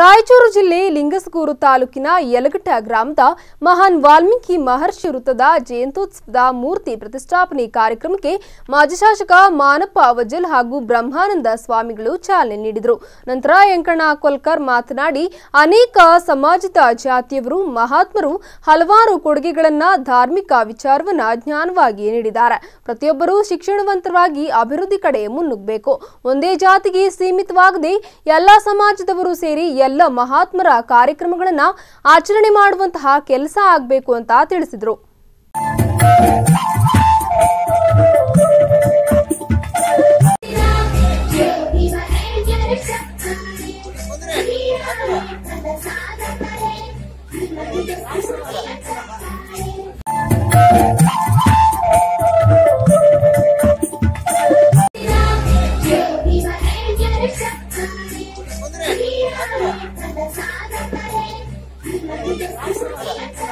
ರಾಯಚೂರು ಜಿಲ್ಲೆ ಲಿಂಗಸಗೂರು ತಾಲೂಕಿನ ಯಲಗಟ್ಟ ಗ್ರಾಮದ ಮಹಾನ್ ವಾಲ್ಮೀಕಿ ಮಹರ್ಷಿ ವೃತ್ತದ ಜಯಂತ್ಯೋತ್ಸವದ ಮೂರ್ತಿ ಪ್ರತಿಷ್ಠಾಪನೆ ಕಾರ್ಯಕ್ರಮಕ್ಕೆ ಮಾಜಿ ಶಾಸಕ ಮಾನಪ್ಪ ಅವಜಲ್ ಹಾಗೂ ಬ್ರಹ್ಮಾನಂದ ಸ್ವಾಮಿಗಳು ಚಾಲನೆ ನೀಡಿದರು. ನಂತರ ಯಂಕಣ್ಣ ಕೊಲ್ಕರ್ ಮಾತನಾಡಿ, ಅನೇಕ ಸಮಾಜದ ಜಾತಿಯವರು, ಮಹಾತ್ಮರು ಹಲವಾರು ಕೊಡುಗೆಗಳನ್ನ ಧಾರ್ಮಿಕ ವಿಚಾರವನ್ನ ಜ್ಞಾನವಾಗಿ ನೀಡಿದ್ದಾರೆ. ಪ್ರತಿಯೊಬ್ಬರೂ ಶಿಕ್ಷಣವಂತರಾಗಿ ಅಭಿವೃದ್ಧಿ ಕಡೆ ಮುನ್ನುಗ್ಗಬೇಕು. ಒಂದೇ ಜಾತಿಗೆ ಸೀಮಿತವಾಗದೆ ಎಲ್ಲ ಸಮಾಜದವರು ಸೇರಿ ಎಲ್ಲ ಮಹಾತ್ಮರ ಕಾರ್ಯಕ್ರಮಗಳನ್ನ ಆಚರಣೆ ಮಾಡುವಂತಹ ಕೆಲಸ ಆಗಬೇಕು ಅಂತ ತಿಳಿಸಿದರು. Thank you.